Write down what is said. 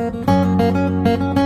Música